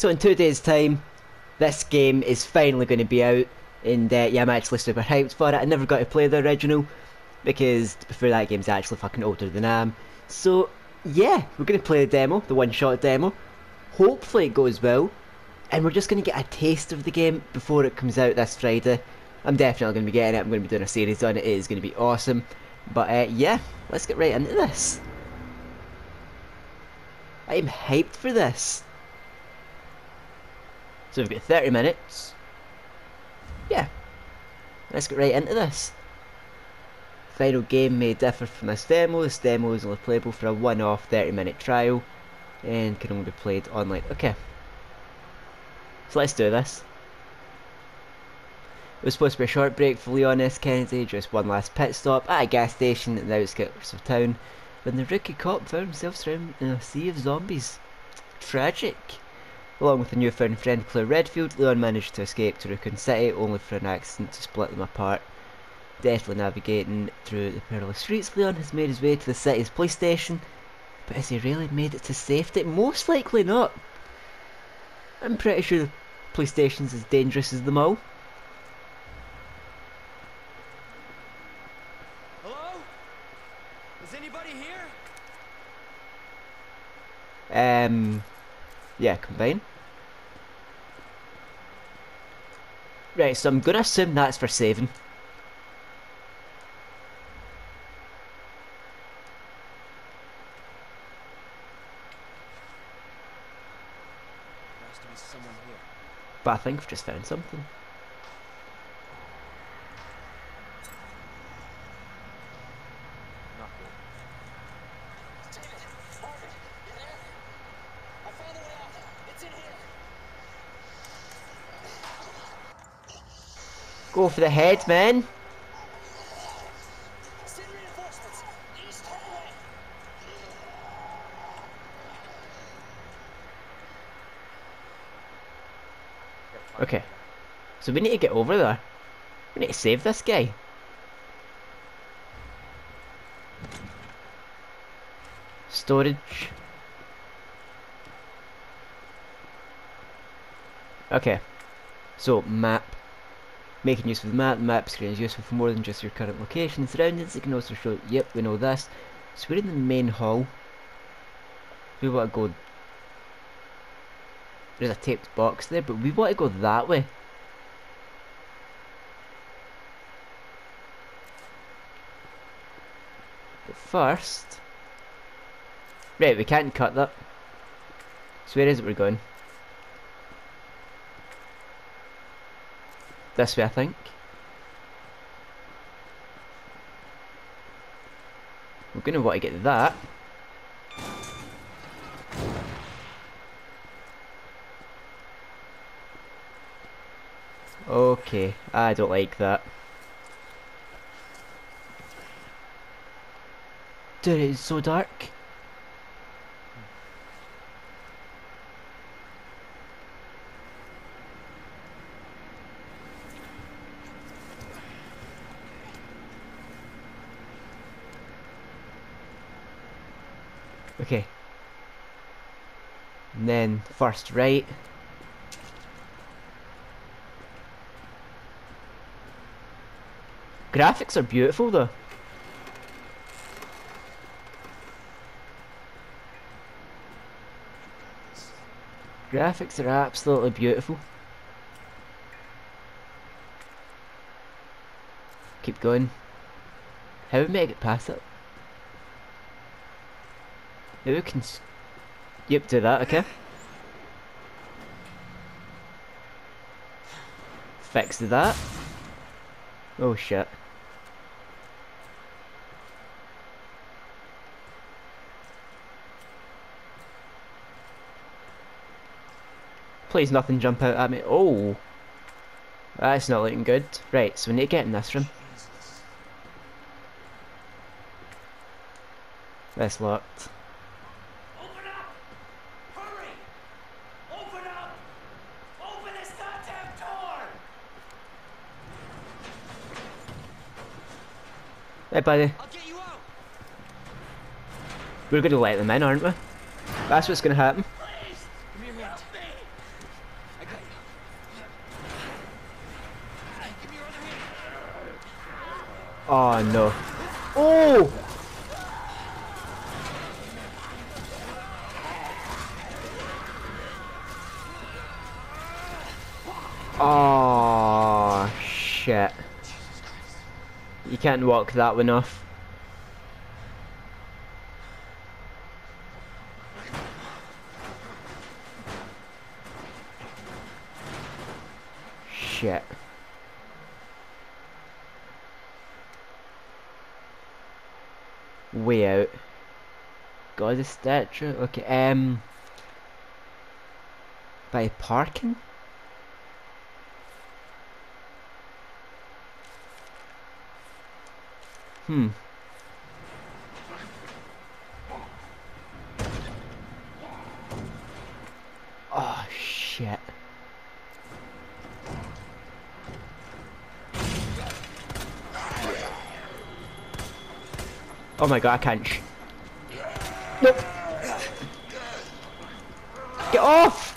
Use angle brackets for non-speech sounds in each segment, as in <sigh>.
So in two days' time, this game is finally going to be out, and uh, yeah, I'm actually super hyped for it. I never got to play the original because before that game's actually fucking older than I am. So yeah, we're going to play the demo, the one-shot demo. Hopefully it goes well, and we're just going to get a taste of the game before it comes out this Friday. I'm definitely going to be getting it. I'm going to be doing a series on it. It is going to be awesome. But uh, yeah, let's get right into this. I'm hyped for this. So we've got 30 minutes. Yeah. Let's get right into this. Final game may differ from this demo. This demo is only playable for a one-off 30 minute trial and can only be played online. Okay. So let's do this. It was supposed to be a short break for Leon S. Kennedy, just one last pit stop at a gas station in the outskirts of town, when the rookie cop found himself surrounded in a sea of zombies. Tragic. Along with a newfound friend Claire Redfield, Leon managed to escape to Raccoon City, only for an accident to split them apart. Deftly navigating through the perilous streets, Leon has made his way to the city's police station, but has he really made it to safety? Most likely not. I'm pretty sure the police station's as dangerous as them all. Hello? Is anybody here? Um, yeah, combine. Right, so I'm gonna assume that's for saving. There has to be someone here. But I think I've just found something. Not good. David, Marvin, you there? I found a way out. It's in here. Go for the head, man. Okay. So we need to get over there. We need to save this guy. Storage. Okay. So, map. Making use of the map. The map screen is useful for more than just your current location and surroundings. It can also show, yep, we know this. So we're in the main hall. We want to go there's a taped box there, but we want to go that way. But first... Right, we can't cut that. So where is it we're going? This way, I think. We're going to want to get that. Okay, I don't like that. Dude, it's so dark. Okay. And then first right. Graphics are beautiful though. Graphics are absolutely beautiful. Keep going. How we make it past it? Maybe we can... Yep, do that, okay. Fix that. Oh shit. Please nothing jump out at me. Oh! That's not looking good. Right, so we need to get in this room. That's locked. Open up! Hurry! Open up! Open this goddamn door! Hey buddy, I'll get you out. we're gonna let them in, aren't we? That's what's gonna happen. Please! no. me your hand. Help me! I got you. Hey, give me your other hand. Oh no. Oh! Oh shit. Can't walk that one off. Shit. Way out. Got a statue. Okay, um. By parking? Hmm. Oh shit. Oh my god, I can't. Sh nope. Get off!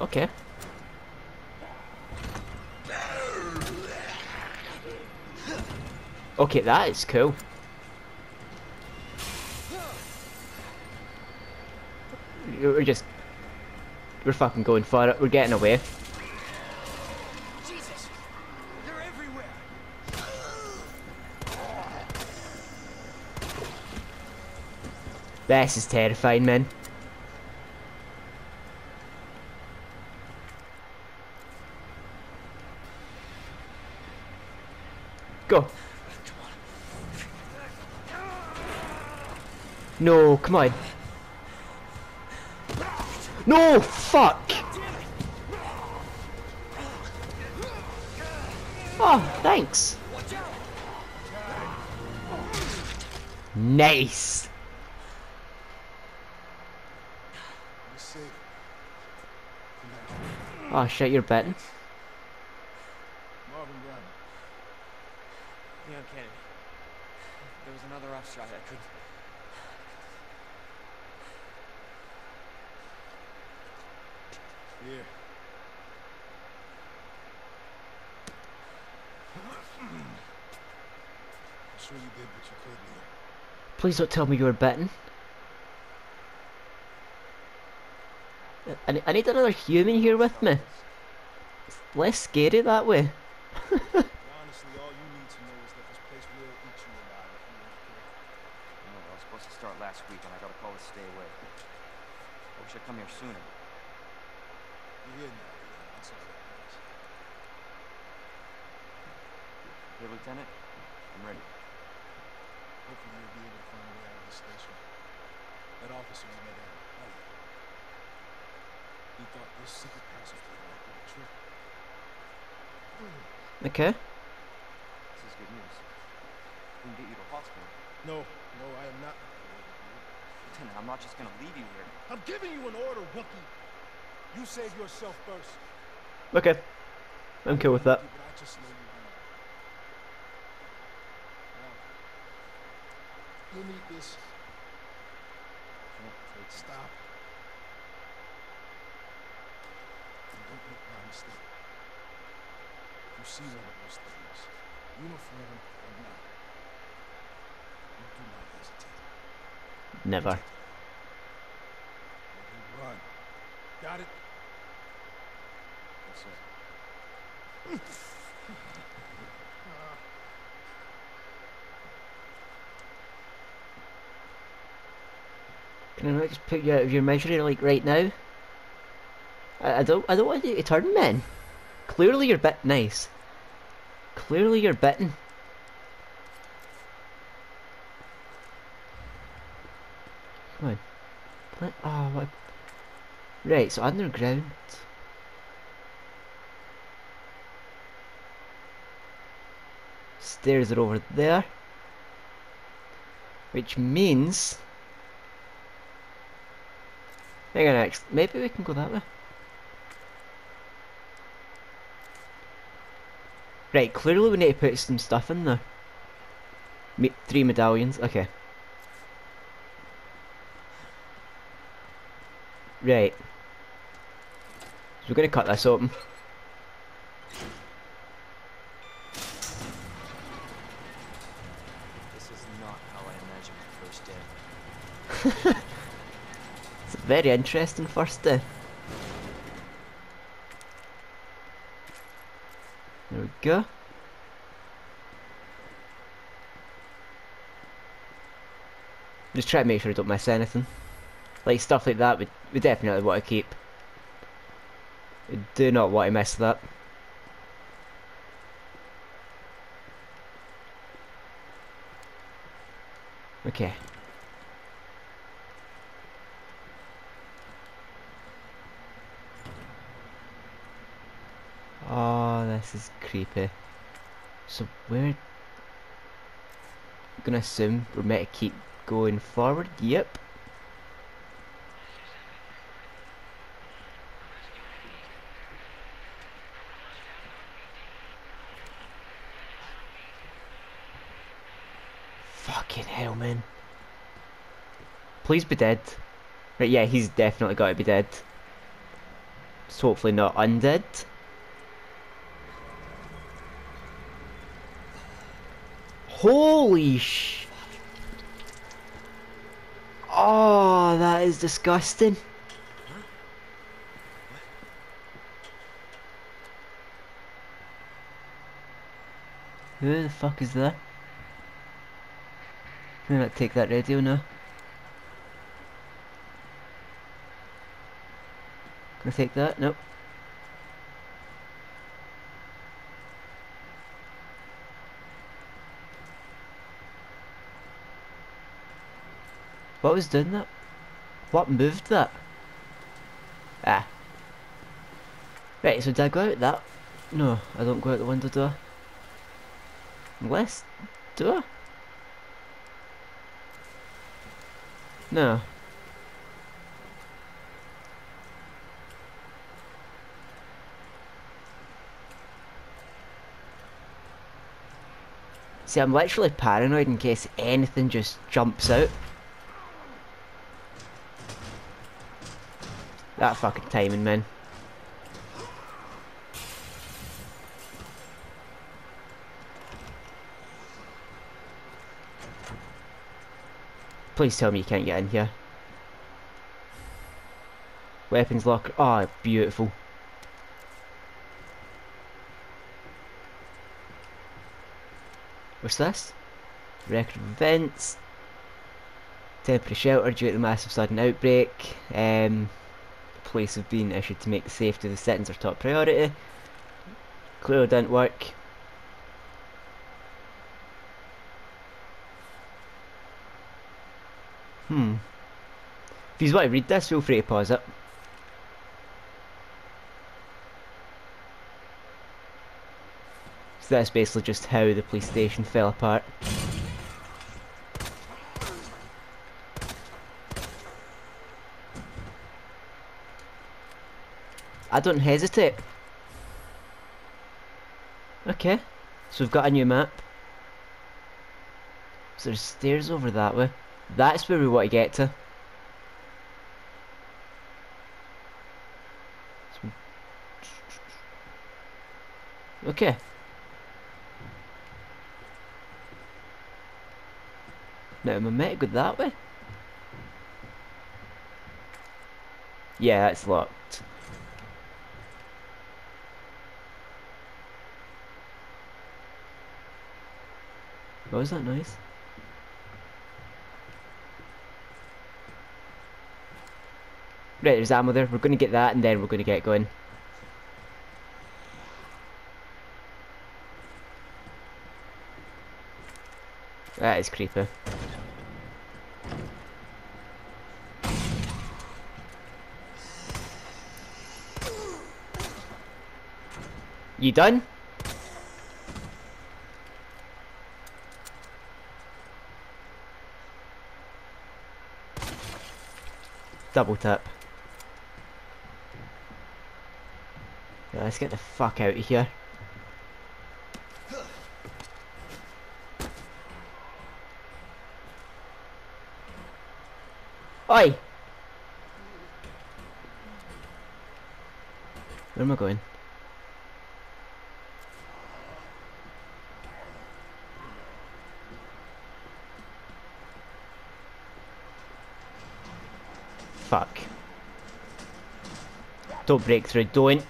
Okay. Okay, that is cool. We're just... We're fucking going for it. We're getting away. Jesus! They're everywhere! This is terrifying, man. Go. No, come on. No, fuck. Oh, thanks. Nice. Oh shit, you're betting. Marvin Branagh. Leon Kennedy. There was another off shot I couldn't. Yeah. I'm sure you did what you could, Leon. Please don't tell me you were betting. I, I need another human here with me. It's less scary that way. <laughs> Honestly, all you need to know is that this place will eat you alive if you don't care. I know, I was supposed to start last week and I got a call to stay away. I wish I'd come here sooner. You're here now, Leon. That's all that matters. Hey, Lieutenant, I'm ready. Hopefully you'll be able to find a way out of this station. That officer you met out. He thought this secret passage was like a trick. Okay. This is good news. We can get you to hospital. No, no, I am not. dude. Lieutenant, I'm not just gonna leave you here. I'm giving you an order, rookie. You save yourself first. Okay. I'm cool with that. But I just know you will. Now, you'll need this. Stop. And don't make my mistake. If you see one of those things, uniform or not, you do not hesitate. Never. And you run. Got it? Yes, sir. <laughs> I just put you out of your misery like right now? I, I don't I don't want you to turn men. Clearly you're bit nice. Clearly you're bitten. Come on. Pla- Oh, what? Right, so underground. Stairs are over there. Which means... Hang on, actually, maybe we can go that way. Right, clearly we need to put some stuff in there. Me three medallions, okay. Right. So we're gonna cut this open. This is not how I imagined the first day. <laughs> Very interesting first day. There we go. Just try to make sure I don't miss anything. Like stuff like that we, we definitely want to keep. We do not want to miss that. Okay. Oh, this is creepy. So we're gonna assume we're meant to keep going forward. Yep. Fucking hell, man. Please be dead. Right, yeah, he's definitely got to be dead. So hopefully not undead. Holy sh... Oh, that is disgusting. Who the fuck is that? Can I take that radio now? Can I take that? Nope. What was doing that? What moved that? Ah. Right, so did I go out that? No, I don't go out the window, do I? Unless, do I? No. See, I'm literally paranoid in case anything just jumps out. That fucking timing, man. Please tell me you can't get in here. Weapons locker. Oh, beautiful. What's this? Record of events. Temporary shelter due to the massive sudden outbreak. Um, police have been issued to make the safety of the settings their top priority. Clearly didn't work. Hmm. If you want to read this, feel free to pause it. So that's basically just how the police station fell apart. I don't hesitate. Okay, so we've got a new map. So there's stairs over that way. That's where we want to get to. Okay. Now, meant to go that way? Yeah, that's locked. Oh, what was that noise? Right, there's ammo there. We're going to get that and then we're going to get going. That is creepy. You done? Double tap. Let's get the fuck out of here. Oi! Where am I going? Fuck. Don't break through, don't.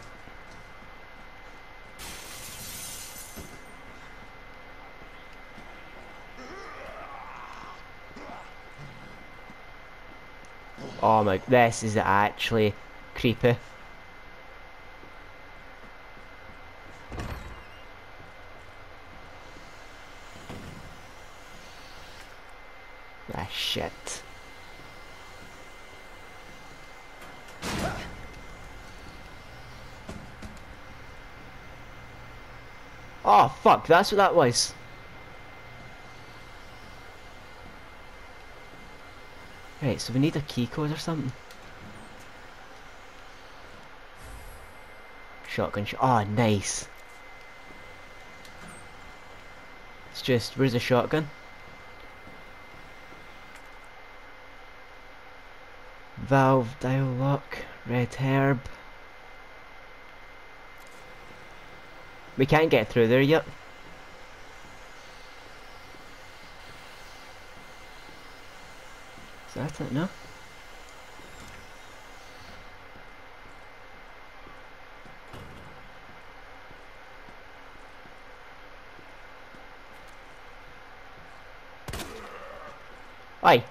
Oh my, this is actually creepy. Ah shit. Oh fuck, that's what that was. Right, so we need a key code or something. Shotgun shot. Oh, ah, nice. It's just, where's the shotgun? Valve, dial lock, red herb. We can't get through there yet. Is that it? No? Oi!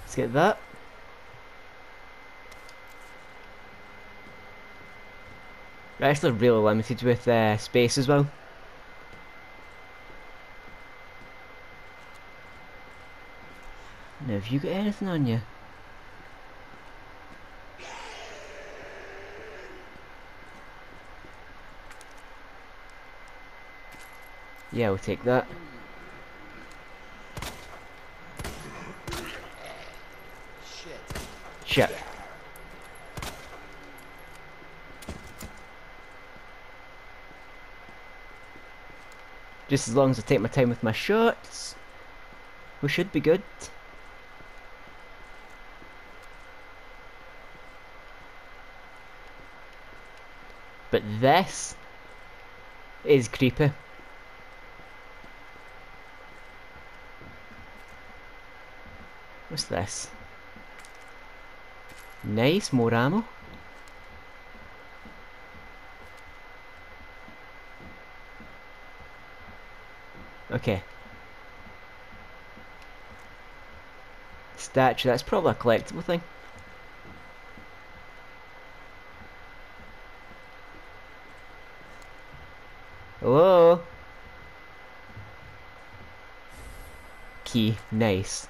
Let's get that. We're actually really limited with uh, space as well. Now, if you got anything on you? Yeah, we'll take that. Shit. Shit. Just as long as I take my time with my shots, we should be good. But this is creepy. What's this? Nice, more ammo. Okay. Statue, that's probably a collectible thing. Hello? Key, nice.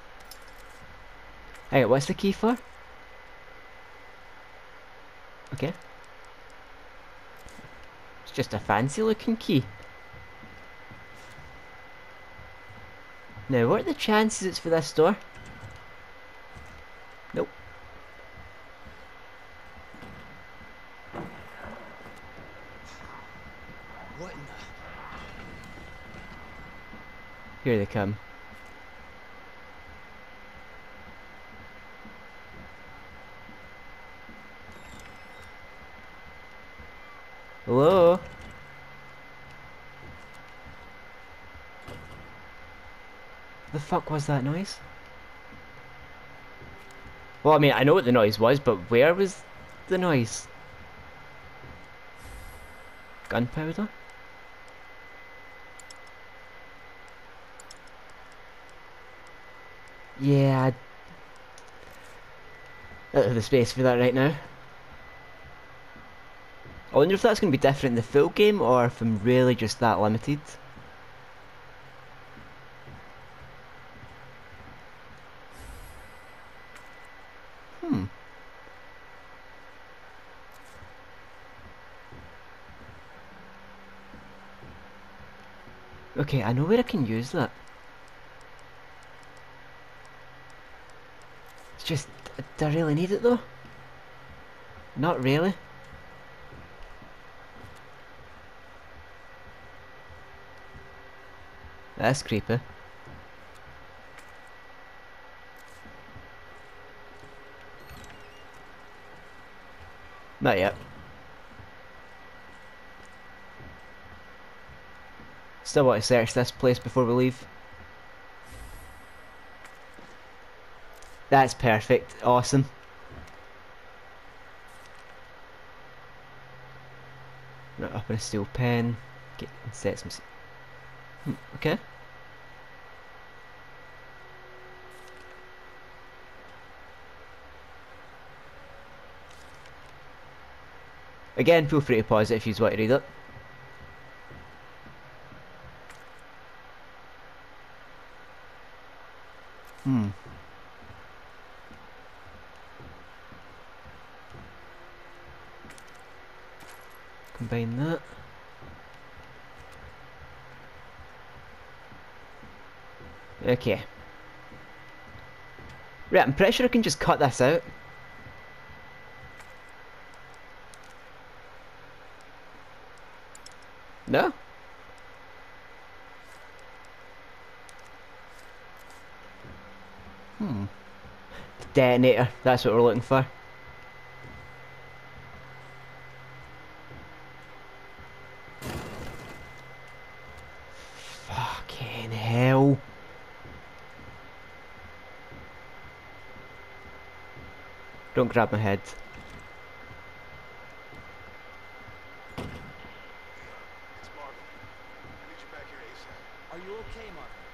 Hey, what's the key for? Okay. It's just a fancy looking key. Now, what are the chances it's for this door? Nope. What in the... Here they come. Hello? The fuck was that noise? Well, I mean, I know what the noise was, but where was the noise? Gunpowder? Yeah. I don't have the space for that right now. I wonder if that's going to be different in the full game or if I'm really just that limited. Hmm. Okay, I know where I can use that. It's just, do I really need it though? Not really. That's creepy. Not yet. Still want to search this place before we leave. That's perfect. Awesome. Right, up in a steel pen. Get and set some. Hmm, okay. Again, feel free to pause it if you want to read it. Hmm. Combine that. Okay. Right, I'm pretty sure I can just cut this out. No? Hmm. Detonator, that's what we're looking for. Fucking hell. Don't grab my head. It's Marvin. I need you back here ASAP. Are you my head.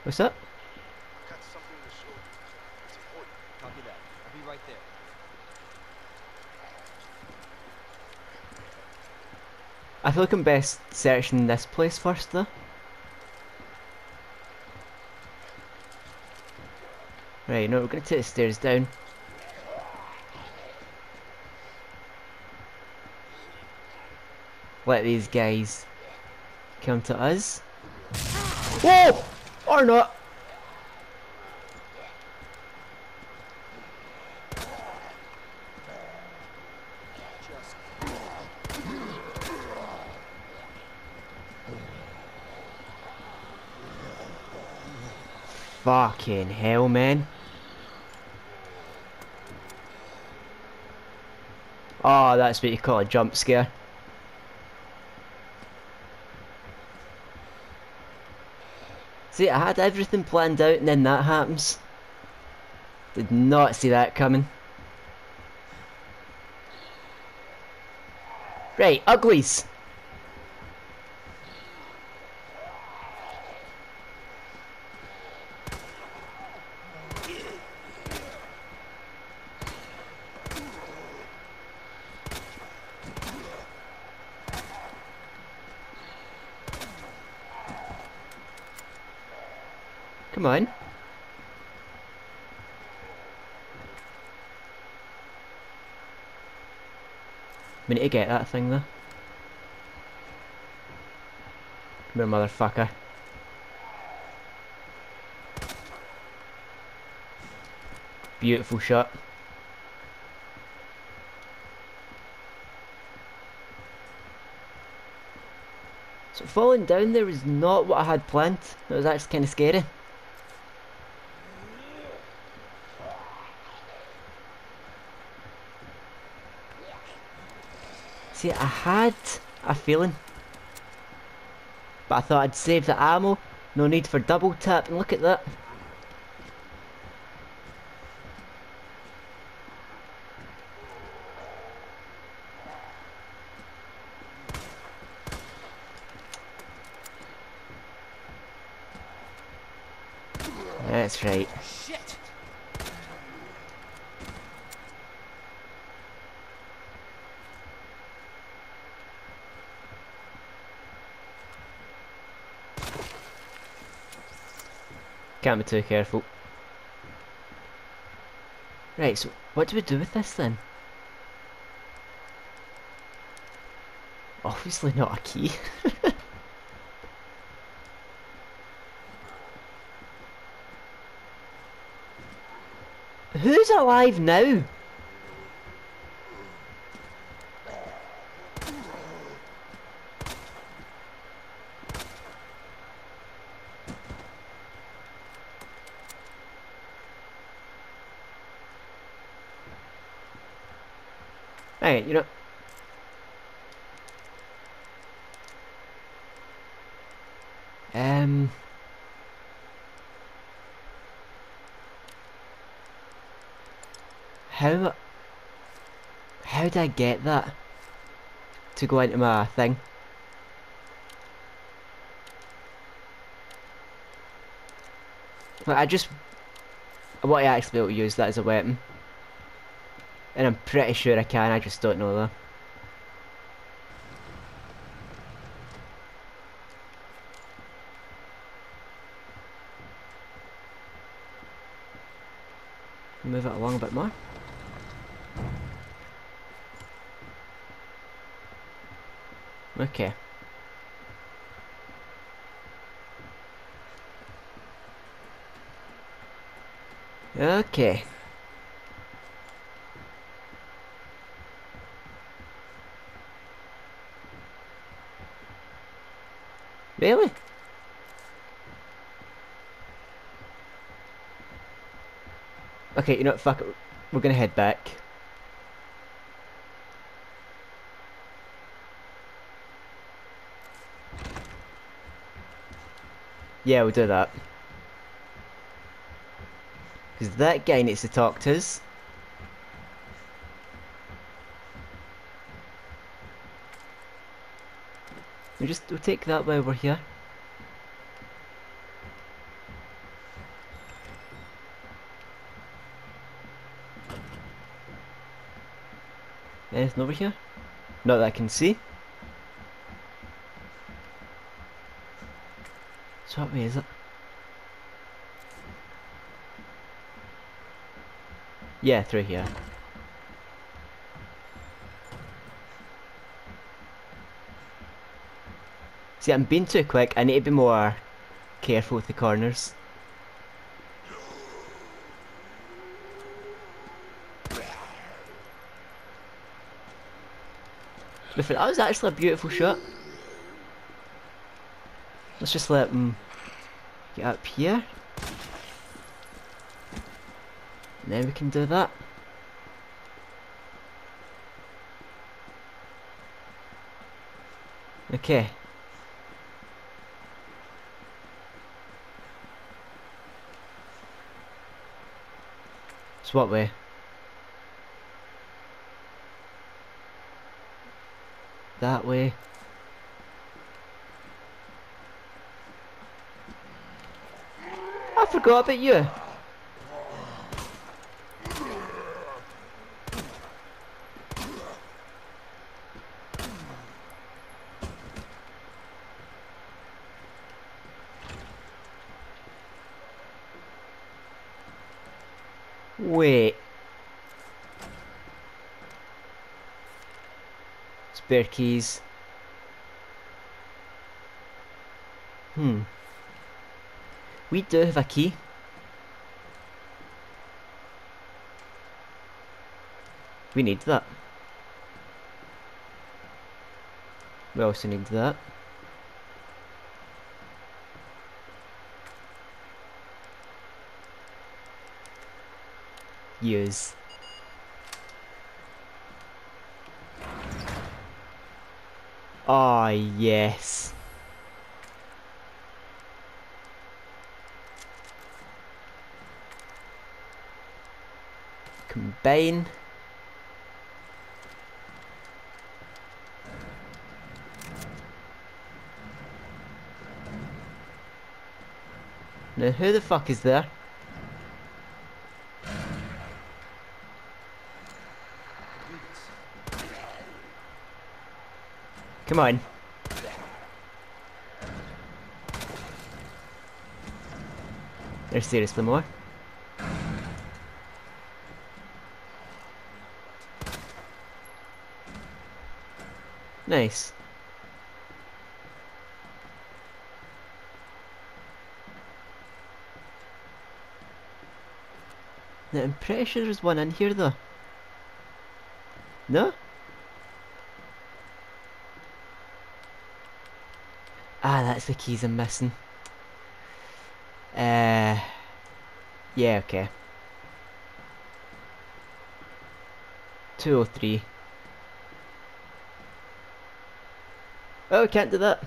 What's up? I've got something to show you. It's important. Copy that. I'll be right there. I feel like I'm best searching this place first though. Right, no, we're gonna take the stairs down. Let these guys come to us. Whoa! Or not! Fucking hell, man. Oh, that's what you call a jump scare. See, I had everything planned out and then that happens. Did not see that coming. Right, uglies. Come on. We need to get that thing though. Come here, motherfucker. Beautiful shot. So falling down there was not what I had planned. It was actually kind of scary. See, I had a feeling. But I thought I'd save the ammo. No need for double tap. And look at that. That's right. Can't be too careful. Right, so what do we do with this then? Obviously not a key. <laughs> Who's alive now? Hey, you know... Um... How... How did I get that? To go into my thing? Like, I just... I actually be able to use that as a weapon. And I'm pretty sure I can, I just don't know though. Move it along a bit more. Okay. Okay. Really? Okay, you know what, fuck it. We're gonna head back. Yeah, we'll do that. Because that guy needs to talk to us. We just we'll take that way over here. Anything over here? Not that I can see. So what way is it? Yeah, through here. See, I'm being too quick. I need to be more careful with the corners. But that was actually a beautiful shot. Let's just let him get up here. And then we can do that. Okay. So what way? That way. I forgot about you. Wait. Spare keys. Hmm. We do have a key. We need that. We also need that. Use. Ah, yes. Combine. Now who the fuck is there? Come on. There's seriously more. Nice. Now, I'm pretty sure there's one in here though. No? Ah, that's the keys I'm missing. Uh, yeah, okay. 203. Oh, can't do that.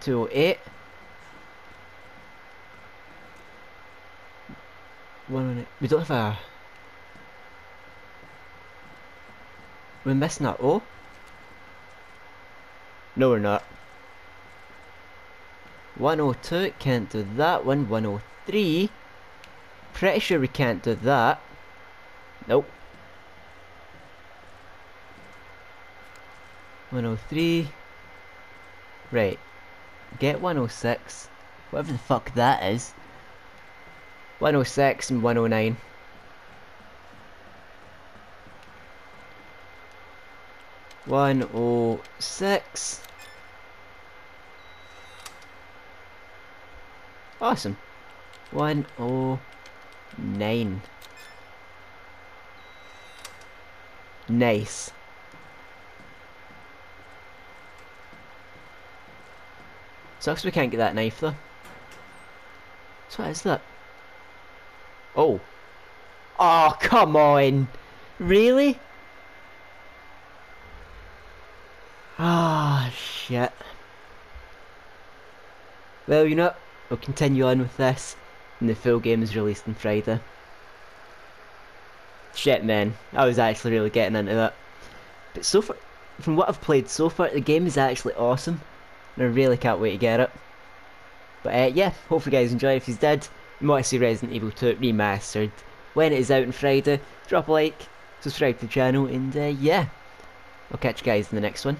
Two oh eight. one minute. We don't have a. We're missing that O. No, we're not. 102, can't do that one. 103. Pretty sure we can't do that. Nope. 103. Right. Get 106. Whatever the fuck that is. 106 and 109. One oh six. Awesome. One or nine. Nice. Sucks we can't get that knife though. So what is that? Oh. Oh, come on. Really? Ah, shit. Well, you know, we'll continue on with this, and the full game is released on Friday. Shit, man. I was actually really getting into that. But so far, from what I've played so far, the game is actually awesome, and I really can't wait to get it. But uh, yeah, hopefully you guys enjoy. If you did, you to see Resident Evil 2 remastered when it is out on Friday, drop a like, subscribe to the channel, and uh, yeah, I'll catch you guys in the next one.